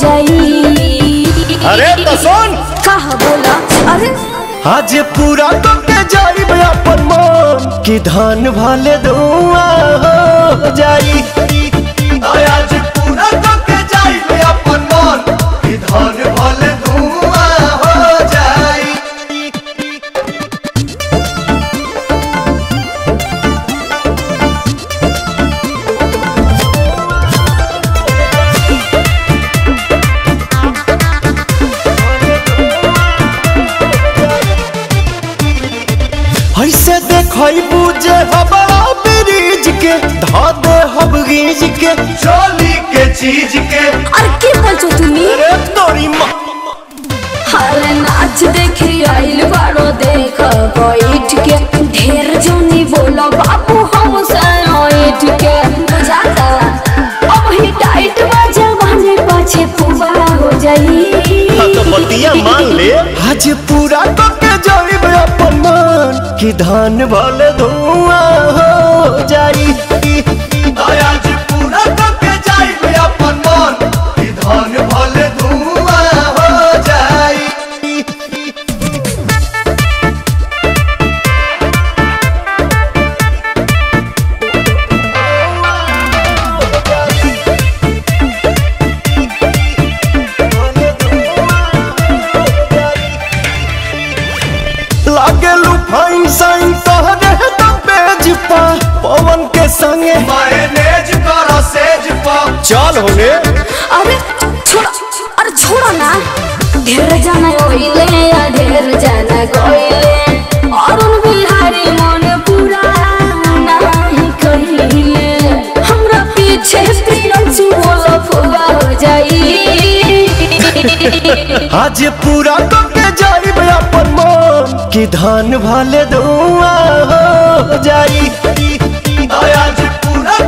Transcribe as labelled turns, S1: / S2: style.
S1: जाई। अरे तो सुन। कहा बोला। अरे। आज पूरा करके जाई अपन मन कि धान भाले दुआ हो जाई। ऐसे देखई बुझे हबड़ा ब्रिज के धा दे हब गीज के चोली के चीज के
S2: আর কি বলছো তুমি
S1: अरे तोरी माँ
S2: अरे नाच देखे आइल बारो देख बैठ के ढेर जोनी बोलो बाबू हम साइट के बुझाता अब ही टाइट बजा बने पाछे पुबा हो जाई
S1: तो बतिया मान ले आज पूरा करके जाइब अपन मन कि धान भले धुआँ हो जाई। आज पूरा करके जाइब अपन मन कि धान भले धुआँ हो जाई। लागेलू तोहरे तो पा। पवन के संगे। मैनेज करो सेज पा। चल होने
S2: अरे छोड़ा अरे छोड़ो ना। ढेर जाना ओइले या ढेर जाना गोइले अरुण बिहारी मन पूरा नहीं कहिले। हमरा पीछे प्रियंसु बोलो फुगा हो जाई।
S1: आज पूरा कि धान भाले दुआ हो जाई। आया जी पूरा